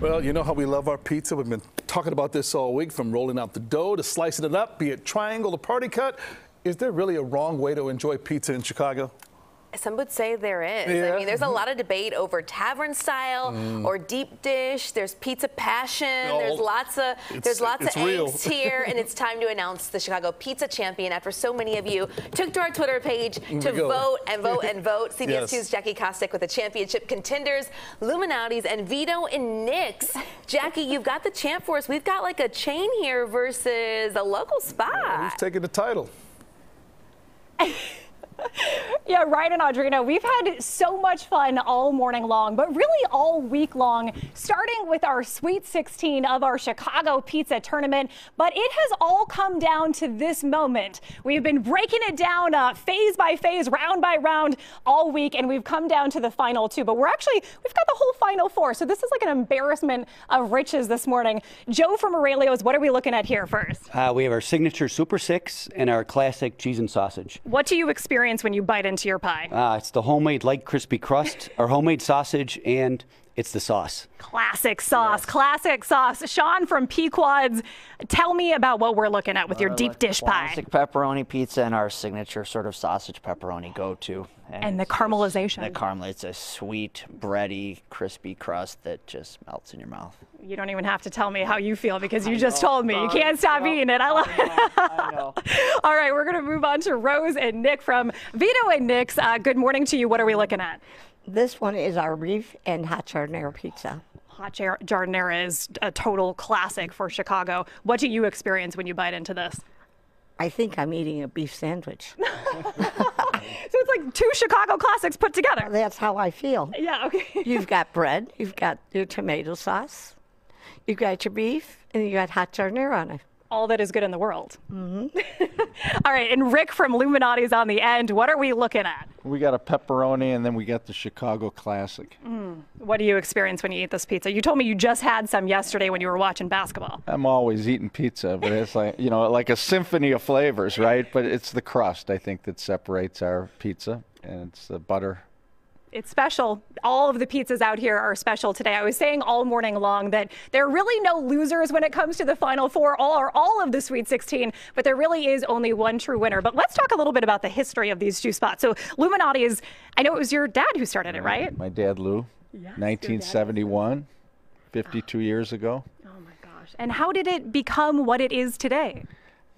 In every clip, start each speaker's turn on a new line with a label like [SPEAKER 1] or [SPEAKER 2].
[SPEAKER 1] Well, you know how we love our pizza. We've been talking about this all week, from rolling out the dough to slicing it up, be it triangle or party cut. Is there really a wrong way to enjoy pizza in Chicago?
[SPEAKER 2] Some would say there is.
[SPEAKER 1] Yeah.
[SPEAKER 2] I mean, there's a lot of debate over tavern style
[SPEAKER 1] Mm.
[SPEAKER 2] or deep dish. There's pizza passion.
[SPEAKER 1] Oh,
[SPEAKER 2] there's lots of
[SPEAKER 1] it's-
[SPEAKER 2] there's lots of
[SPEAKER 1] real.
[SPEAKER 2] angst here, and it's time to announce the Chicago Pizza Champion after so many of you took to our Twitter page to vote and vote and vote. CBS
[SPEAKER 1] Yes.
[SPEAKER 2] 2's Jackie Kostek with the championship contenders, Lou Malnati's and Vito and Nick's. Jackie, you've got the champ for us. We've got like a chain here versus a local spot.
[SPEAKER 1] Who's taking the title?
[SPEAKER 3] Yeah, Ryan and Audrina, we've had so much fun all morning long, but really all week long, starting with our Sweet 16 of our Chicago Pizza Tournament. But it has all come down to this moment. We've been breaking it down uh, phase by phase, round by round all week, and we've come down to the final two. But we're actually, we've got the whole final four. So this is like an embarrassment of riches this morning. Joe from Aurelio's, what are we looking at here first?
[SPEAKER 4] Uh, we have our signature Super Six and our classic cheese and sausage.
[SPEAKER 3] What do you experience when you bite into your pie?
[SPEAKER 4] Uh, it's the homemade light crispy crust, our homemade sausage, and it's the sauce.
[SPEAKER 3] Classic sauce, classic sauce. Sean from Pequod's, tell me about what we're looking at with your deep
[SPEAKER 5] like,
[SPEAKER 3] dish pie
[SPEAKER 5] Classic pepperoni pizza and our signature sort of sausage pepperoni go-to.
[SPEAKER 3] and the caramelization.
[SPEAKER 5] The caramel, it's a sweet, bready, crispy crust that just melts in your mouth.
[SPEAKER 3] you don't even have to tell me how you feel because you just told me. You can't stop eating it. I love it. All right, we're going to move on to Rose and Nick from Vito and Nick's. Uh, good morning to you. What are we looking at?
[SPEAKER 6] This one is our beef and hot giardiniera pizza.
[SPEAKER 3] Hot jar- Giardiniera is a total classic for Chicago. What do you experience when you bite into this?
[SPEAKER 6] I think I'm eating a beef sandwich.
[SPEAKER 3] So it's like two Chicago classics put together.
[SPEAKER 6] That's how I feel.
[SPEAKER 3] Yeah, okay.
[SPEAKER 6] You've got bread, you've got your tomato sauce, you've got your beef, and you got hot giardiniera on it.
[SPEAKER 3] all that is good in the world. Mm-hmm. All right, and Rick from Lou Malnati's on the end. What are we looking at?
[SPEAKER 7] We got a pepperoni and then we got the Chicago Classic. Mm.
[SPEAKER 3] What do you experience when you eat this pizza? You told me you just had some yesterday when you were watching basketball.
[SPEAKER 7] I'm always eating pizza, but it's like, you know, like a symphony of flavors, right? But it's the crust, I think, that separates our pizza, and it's the butter.
[SPEAKER 3] It's special. All of the pizzas out here are special today. I was saying all morning long that there are really no losers when it comes to the Final Four all, or all of the Sweet 16, but there really is only one true winner. But let's talk a little bit about the history of these two spots. So, Lou Malnati is, I know it was your dad who started it, right?
[SPEAKER 7] My dad, Lou, 1971, 52 years ago.
[SPEAKER 3] Oh my gosh. And how did it become what it is today?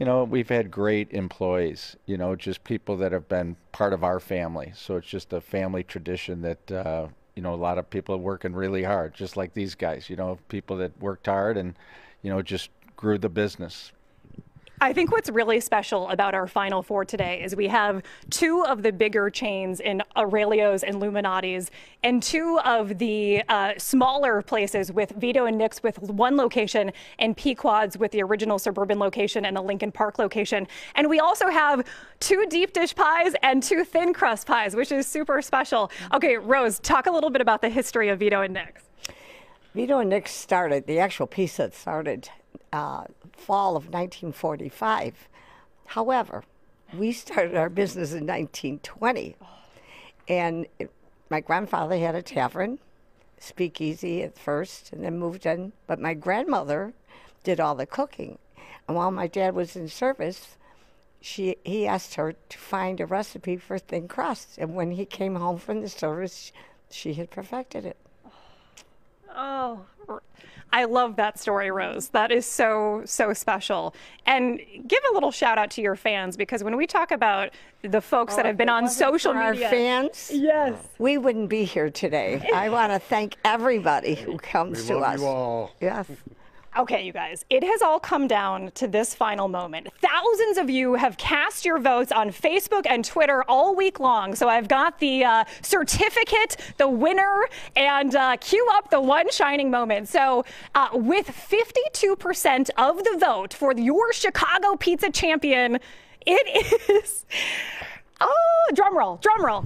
[SPEAKER 7] You know, we've had great employees, you know, just people that have been part of our family. So it's just a family tradition that, uh, you know, a lot of people are working really hard, just like these guys, you know, people that worked hard and, you know, just grew the business.
[SPEAKER 3] I think what's really special about our Final Four today is we have two of the bigger chains in Aurelio's and Lou Malnati's, and two of the uh, smaller places with Vito and Nick's with one location, and Pequod's with the original suburban location and the Lincoln Park location. And we also have two deep dish pies and two thin crust pies, which is super special. Okay, Rose, talk a little bit about the history of Vito and Nick's.
[SPEAKER 6] Vito and Nick started, the actual pizza started uh, fall of 1945. However, we started our business in 1920. And it, my grandfather had a tavern, speakeasy at first, and then moved in. But my grandmother did all the cooking. And while my dad was in service, she he asked her to find a recipe for thin crust. And when he came home from the service, she had perfected it.
[SPEAKER 3] Oh, I love that story, Rose. That is so, so special. And give a little shout out to your fans because when we talk about the folks that oh, have been on social
[SPEAKER 6] For our
[SPEAKER 3] media.
[SPEAKER 6] fans,
[SPEAKER 3] Yes.
[SPEAKER 6] we wouldn't be here today. I want to thank everybody who comes to us. You all. Yes.
[SPEAKER 3] Okay, you guys, it has all come down to this final moment. Thousands of you have cast your votes on Facebook and Twitter all week long. So I've got the uh, certificate, the winner, and uh, cue up the one shining moment. So, uh, with 52% of the vote for your Chicago Pizza Champion, it is. Oh, drum roll, drum roll.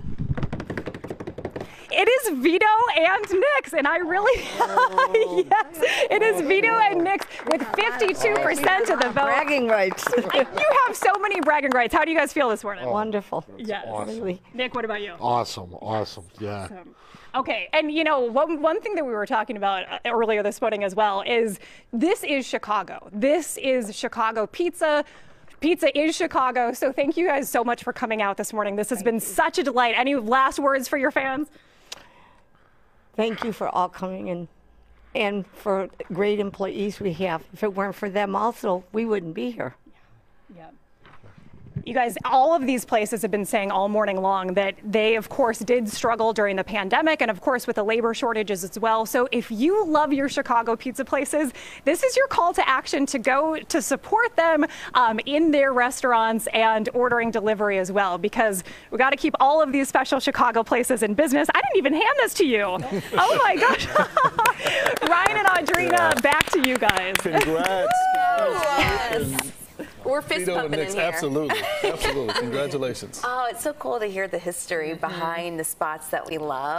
[SPEAKER 3] it is Vito and Nick's, and I really, yes, it is Vito and Nick's with 52% of the vote.
[SPEAKER 6] Bragging rights.
[SPEAKER 3] You have so many bragging rights. How do you guys feel this morning?
[SPEAKER 6] Wonderful.
[SPEAKER 3] yes.
[SPEAKER 6] Really.
[SPEAKER 3] Nick, what about you?
[SPEAKER 8] Awesome, awesome. Yeah.
[SPEAKER 3] Okay, and you know, one, one thing that we were talking about uh, earlier this morning as well is this is Chicago. This is Chicago pizza. Pizza is Chicago. So thank you guys so much for coming out this morning. This has been such a delight. Any last words for your fans?
[SPEAKER 6] Thank you for all coming in and for great employees we have. If it weren't for them also, we wouldn't be here.
[SPEAKER 3] You guys, all of these places have been saying all morning long that they, of course, did struggle during the pandemic and, of course, with the labor shortages as well. So if you love your Chicago pizza places, this is your call to action to go to support them um, in their restaurants and ordering delivery as well, because we got to keep all of these special Chicago places in business. I didn't even hand this to you. oh my gosh. Ryan and Audrina, back to you guys.
[SPEAKER 1] Congrats.
[SPEAKER 2] Yes. We're fist
[SPEAKER 1] Vito and
[SPEAKER 2] pumping
[SPEAKER 1] Nick's,
[SPEAKER 2] in here.
[SPEAKER 1] absolutely, absolutely. Congratulations.
[SPEAKER 2] Oh, it's so cool to hear the history mm-hmm. behind the spots that we love.